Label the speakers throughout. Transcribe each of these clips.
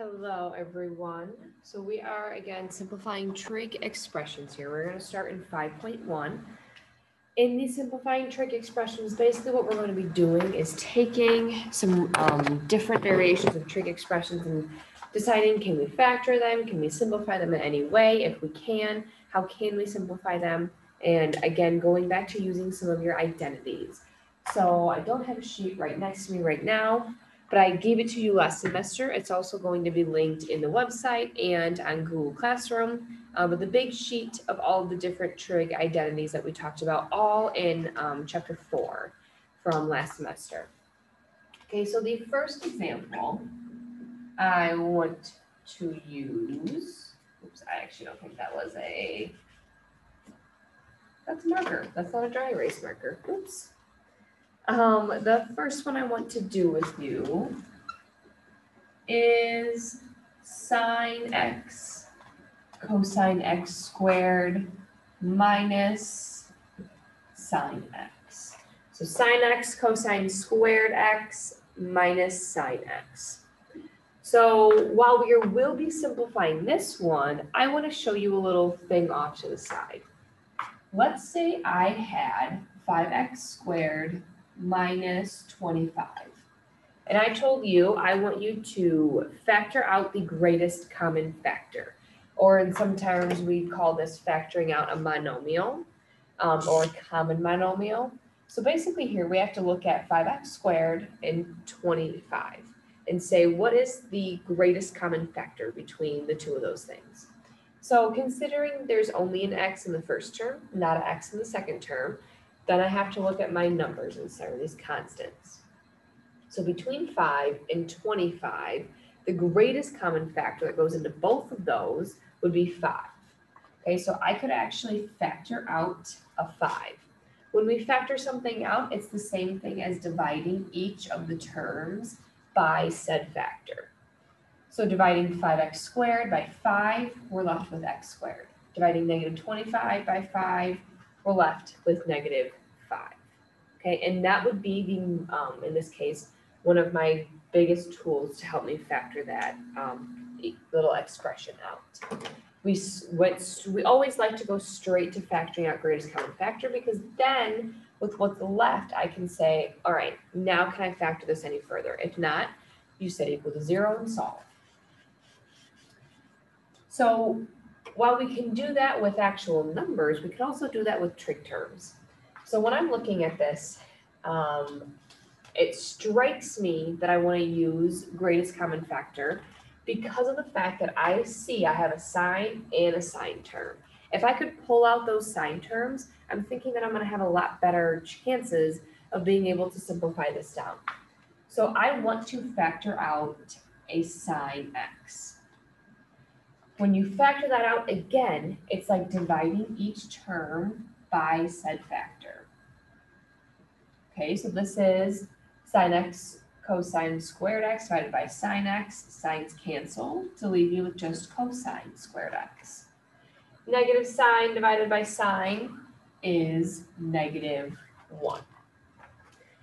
Speaker 1: Hello, everyone. So we are again simplifying trig expressions here. We're going to start in 5.1. In these simplifying trig expressions, basically what we're going to be doing is taking some um, different variations of trig expressions and deciding can we factor them, can we simplify them in any way? If we can, how can we simplify them? And again, going back to using some of your identities. So I don't have a sheet right next to me right now, but I gave it to you last semester. It's also going to be linked in the website and on Google Classroom uh, with a big sheet of all the different trig identities that we talked about, all in um, chapter four from last semester. Okay, so the first example I want to use, oops, I actually don't think that was a, that's a marker. That's not a dry erase marker. Oops. Um, the first one I want to do with you is sine x cosine x squared minus sine x. So sine x cosine squared x minus sine x. So while we will be simplifying this one, I want to show you a little thing off to the side. Let's say I had 5x squared minus 25. And I told you I want you to factor out the greatest common factor. Or in some terms, we call this factoring out a monomial um, or a common monomial. So basically here we have to look at 5x squared and 25 and say what is the greatest common factor between the two of those things. So considering there's only an x in the first term, not an x in the second term, then I have to look at my numbers instead of these constants. So between 5 and 25, the greatest common factor that goes into both of those would be 5. Okay, so I could actually factor out a 5. When we factor something out, it's the same thing as dividing each of the terms by said factor. So dividing 5x squared by 5, we're left with x squared. Dividing negative 25 by 5, we're left with negative 5. Okay, and that would be the, um, in this case, one of my biggest tools to help me factor that um, little expression out. We went, we always like to go straight to factoring out greatest common factor because then with what's left, I can say, all right, now can I factor this any further? If not, you set equal to zero and solve. So while we can do that with actual numbers, we can also do that with trig terms. So when I'm looking at this, um, it strikes me that I want to use greatest common factor because of the fact that I see I have a sine and a sine term. If I could pull out those sine terms, I'm thinking that I'm going to have a lot better chances of being able to simplify this down. So I want to factor out a sine x. When you factor that out again, it's like dividing each term by said factor. Okay, so this is sine x cosine squared x divided by sine x. Sines cancel to leave you with just cosine squared x. Negative sine divided by sine is negative 1.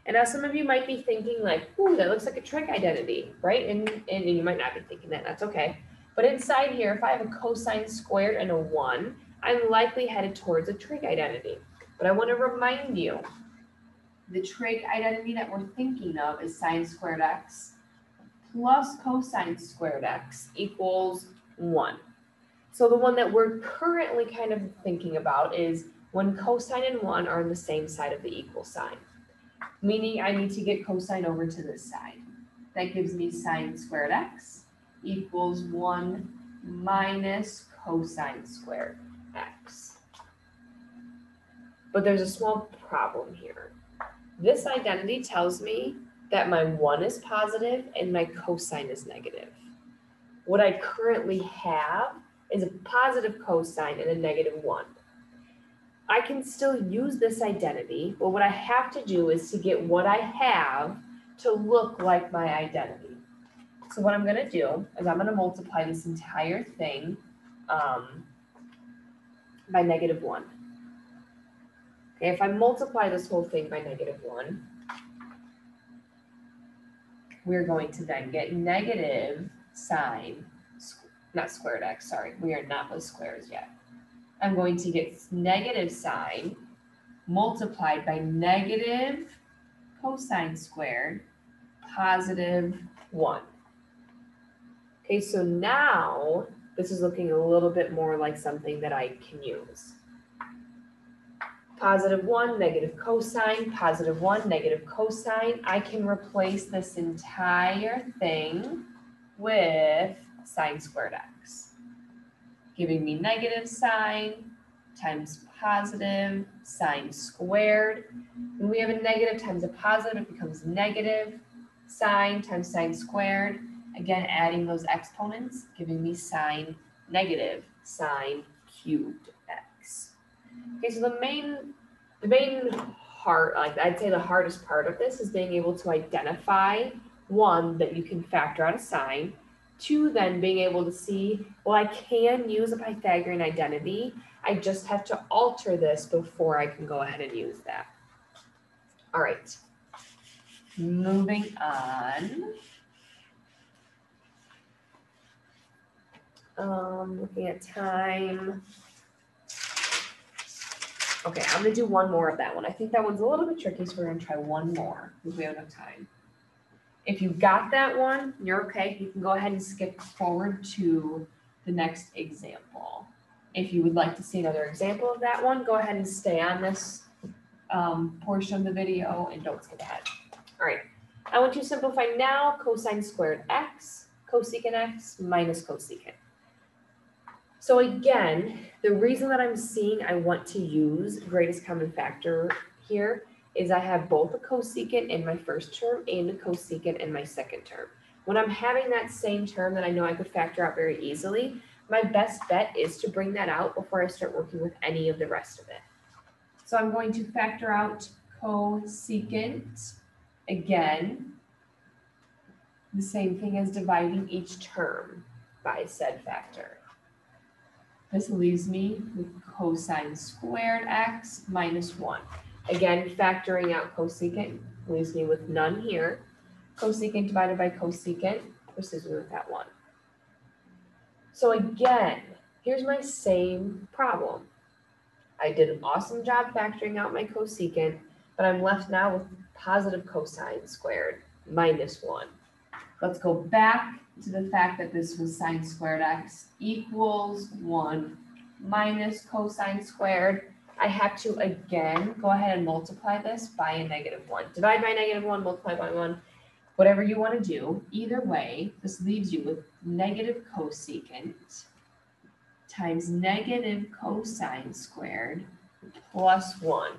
Speaker 1: And now some of you might be thinking like, ooh, that looks like a trig identity, right? And, and, and you might not be thinking that, that's okay. But inside here, if I have a cosine squared and a 1, I'm likely headed towards a trig identity. But I want to remind you, the trig identity that we're thinking of is sine squared x plus cosine squared x equals 1. So the one that we're currently kind of thinking about is when cosine and 1 are on the same side of the equal sign, meaning I need to get cosine over to this side. That gives me sine squared x equals 1 minus cosine squared x. But there's a small problem here. This identity tells me that my 1 is positive and my cosine is negative. What I currently have is a positive cosine and a negative 1. I can still use this identity, but what I have to do is to get what I have to look like my identity. So what I'm going to do is I'm going to multiply this entire thing um, by negative 1. Okay, if I multiply this whole thing by negative 1, we're going to then get negative sine, not squared x, sorry, we are not with squares yet. I'm going to get negative sine multiplied by negative cosine squared, positive one. Okay, so now this is looking a little bit more like something that I can use. Positive one, negative cosine, positive one, negative cosine. I can replace this entire thing with sine squared x. Giving me negative sine times positive sine squared. When we have a negative times a positive, it becomes negative sine times sine squared. Again, adding those exponents, giving me sine negative sine cubed x. Okay, so the main, the main part, like I'd say the hardest part of this is being able to identify one, that you can factor out a sine, two, then being able to see, well, I can use a Pythagorean identity. I just have to alter this before I can go ahead and use that. All right. Moving on. Um, looking at time. Okay, I'm gonna do one more of that one. I think that one's a little bit tricky, so we're gonna try one more if we have enough time. If you got that one, you're okay. You can go ahead and skip forward to the next example. If you would like to see another example of that one, go ahead and stay on this um, portion of the video and don't skip ahead. All right, I want you to simplify now cosine squared x, cosecant x minus cosecant. So again, the reason that I'm seeing I want to use greatest common factor here is I have both a cosecant in my first term and a cosecant in my second term. When I'm having that same term that I know I could factor out very easily, my best bet is to bring that out before I start working with any of the rest of it. So I'm going to factor out cosecant again. The same thing as dividing each term by said factor. This leaves me with cosine squared x minus one. Again, factoring out cosecant leaves me with none here. Cosecant divided by cosecant, this is with that one. So again, here's my same problem. I did an awesome job factoring out my cosecant, but I'm left now with positive cosine squared minus one. Let's go back to the fact that this was sine squared x equals one minus cosine squared. I have to again go ahead and multiply this by a negative one. Divide by negative one, multiply by one, whatever you want to do. Either way, this leaves you with negative cosecant times negative cosine squared plus one.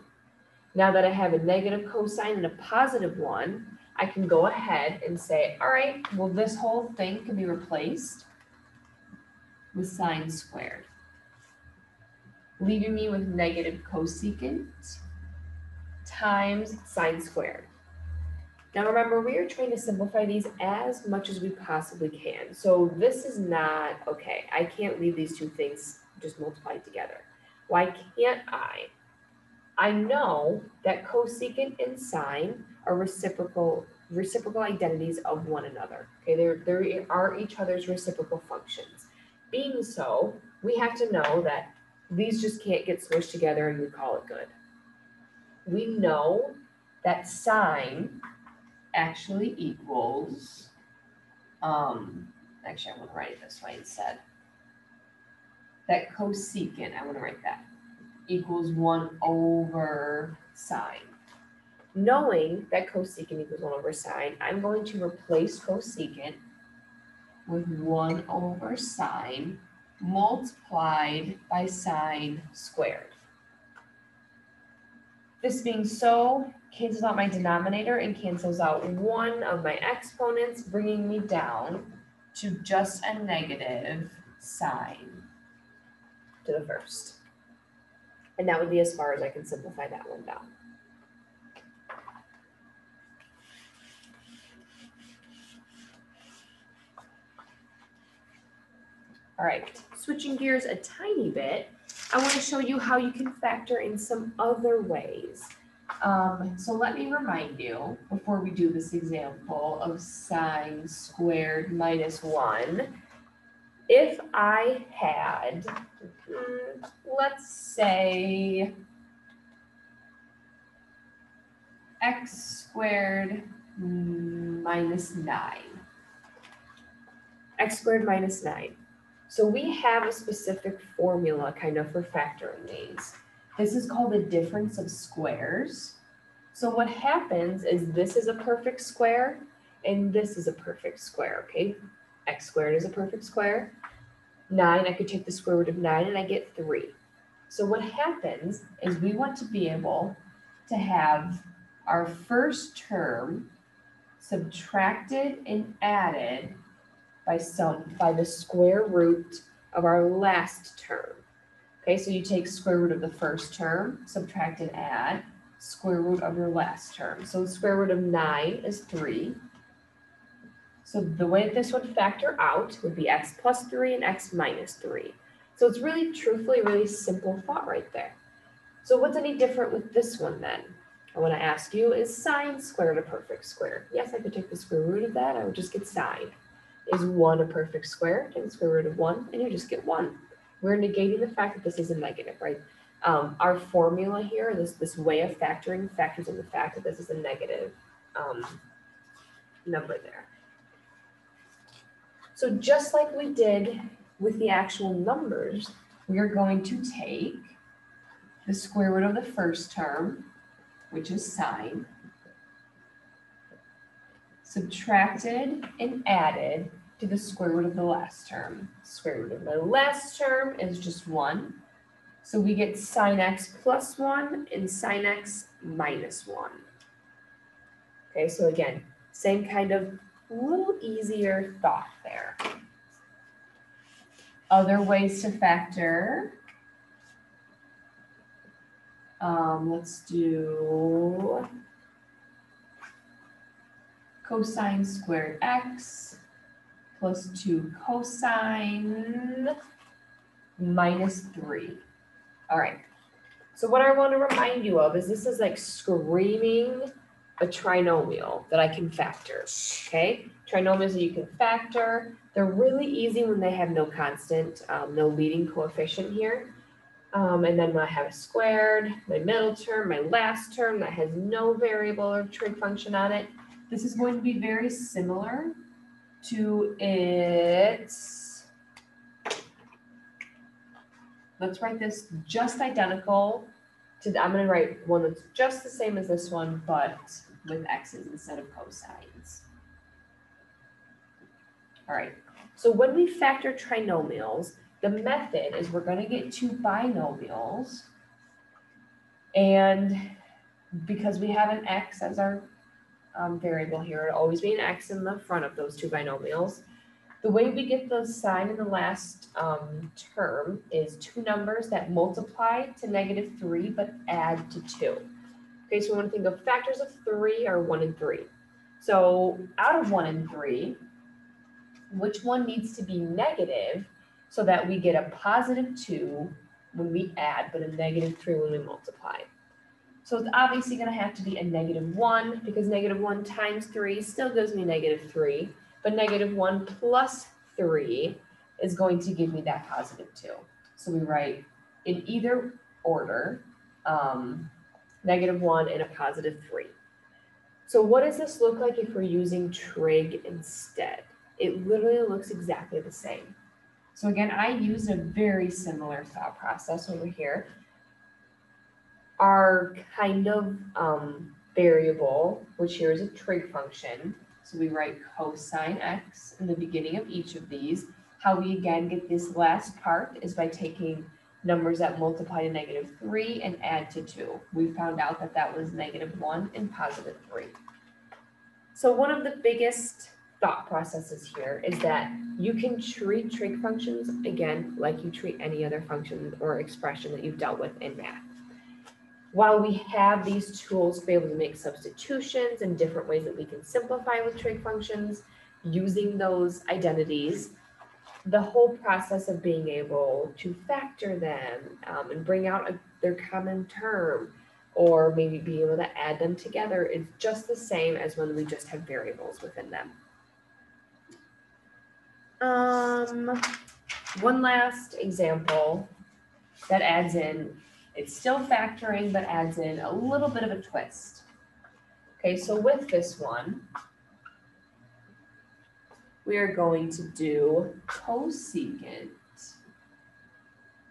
Speaker 1: Now that I have a negative cosine and a positive one, I can go ahead and say, all right, well, this whole thing can be replaced with sine squared, leaving me with negative cosecant times sine squared. Now remember, we are trying to simplify these as much as we possibly can. So this is not, okay, I can't leave these two things just multiplied together. Why can't I? I know that cosecant and sine are reciprocal reciprocal identities of one another. Okay, they're, they are each other's reciprocal functions. Being so, we have to know that these just can't get smushed together and we call it good. We know that sine actually equals, um, actually, I'm gonna write it this way instead. That cosecant, I wanna write that, equals one over sine. Knowing that cosecant equals one over sine, I'm going to replace cosecant with one over sine multiplied by sine squared. This being so, cancels out my denominator and cancels out one of my exponents, bringing me down to just a negative sine to the first. And that would be as far as I can simplify that one down. All right, switching gears a tiny bit, I want to show you how you can factor in some other ways. Um, so let me remind you, before we do this example of sine squared minus one. If I had, let's say x squared minus nine. x squared minus nine. So we have a specific formula kind of for factoring these. This is called the difference of squares. So what happens is this is a perfect square and this is a perfect square, okay? X squared is a perfect square. Nine, I could take the square root of nine and I get three. So what happens is we want to be able to have our first term subtracted and added by some, by the square root of our last term. Okay, so you take square root of the first term, subtract and add, square root of your last term. So the square root of nine is three. So the way this would factor out would be x plus three and x minus three. So it's really truthfully, really simple thought right there. So what's any different with this one then? I want to ask you, is sine squared a perfect square? Yes, I could take the square root of that, I would just get sine. Is one a perfect square? Take the square root of one, and you just get one. We're negating the fact that this is a negative, right? Um, our formula here, this, this way of factoring, factors in the fact that this is a negative um, number there. So just like we did with the actual numbers, we are going to take the square root of the first term, which is sine, subtracted and added to the square root of the last term. Square root of the last term is just one. So we get sine x plus one and sine x minus one. Okay, so again, same kind of little easier thought there. Other ways to factor. Um, let's do cosine squared x plus two cosine minus three. All right. So what I want to remind you of is this is like screaming a trinomial that I can factor, okay? Trinomials that you can factor. They're really easy when they have no constant, um, no leading coefficient here. Um, and then I have a squared, my middle term, my last term that has no variable or trig function on it. This is going to be very similar to its, let's write this just identical to, I'm gonna write one that's just the same as this one, but with x's instead of cosines. All right, so when we factor trinomials, the method is we're gonna get two binomials. And because we have an x as our um, variable here, it'll always be an x in the front of those two binomials. The way we get the sign in the last um, term is two numbers that multiply to negative three but add to two. Okay, so we want to think of factors of three are one and three. So out of one and three, which one needs to be negative so that we get a positive two when we add, but a negative three when we multiply? So it's obviously going to have to be a negative one because negative one times three still gives me negative three, but negative one plus three is going to give me that positive two. So we write in either order, um, negative one and a positive three. So what does this look like if we're using trig instead? It literally looks exactly the same. So again, I use a very similar thought process over here. Our kind of um, variable, which here is a trig function, so we write cosine x in the beginning of each of these. How we again get this last part is by taking numbers that multiply to negative three and add to two. We found out that that was negative one and positive three. So one of the biggest thought processes here is that you can treat trig functions, again, like you treat any other function or expression that you've dealt with in math. While we have these tools to be able to make substitutions and different ways that we can simplify with trig functions, using those identities, the whole process of being able to factor them um, and bring out a, their common term or maybe be able to add them together. is just the same as when we just have variables within them. Um, one last example that adds in, it's still factoring, but adds in a little bit of a twist. Okay, so with this one, we are going to do cosecant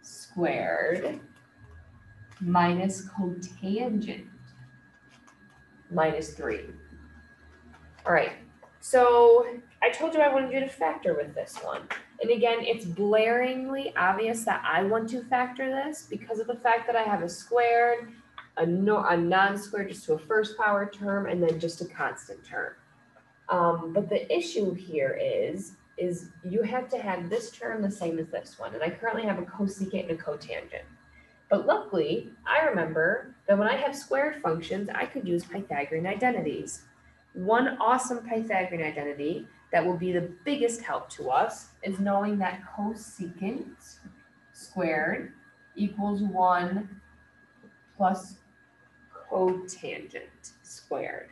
Speaker 1: squared minus cotangent minus three. All right, so I told you I wanted you to factor with this one. And again, it's blaringly obvious that I want to factor this because of the fact that I have a squared, a no, a non-squared just to a first power term, and then just a constant term. Um, but the issue here is, is you have to have this term the same as this one, and I currently have a cosecant and a cotangent. But luckily, I remember that when I have squared functions, I could use Pythagorean identities. One awesome Pythagorean identity that will be the biggest help to us is knowing that cosecant squared equals one plus cotangent squared.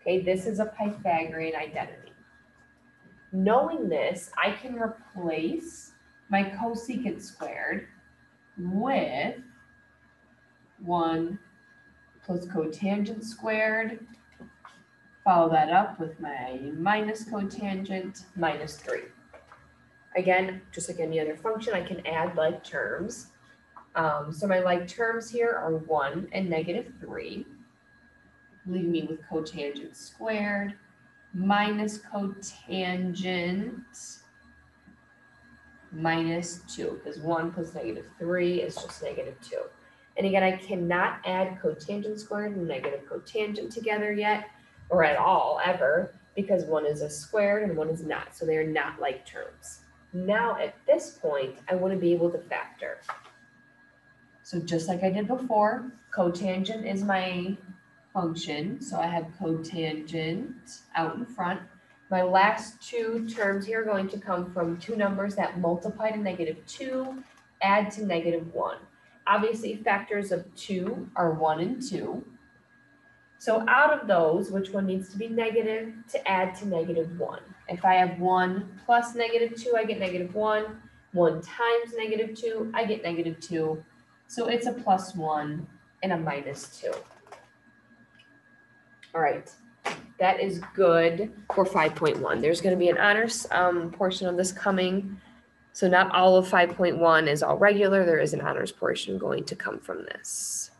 Speaker 1: Okay, this is a Pythagorean identity. Knowing this, I can replace my cosecant squared with one plus cotangent squared. Follow that up with my minus cotangent minus three. Again, just like any other function, I can add like terms. Um, so my like terms here are one and negative three, leaving me with cotangent squared minus cotangent minus two, because one plus negative three is just negative two. And again, I cannot add cotangent squared and negative cotangent together yet, or at all, ever, because one is a squared and one is not, so they are not like terms. Now, at this point, I want to be able to factor. So just like I did before, cotangent is my function, so I have cotangent out in front. My last two terms here are going to come from two numbers that multiply to negative two, add to negative one. Obviously, factors of two are one and two. So out of those, which one needs to be negative to add to negative one? If I have one plus negative two, I get negative one. One times negative two, I get negative two. So it's a plus one and a minus two. All right, that is good for five point one. There's gonna be an honors um portion of this coming. So not all of five point one is all regular. There is an honors portion going to come from this.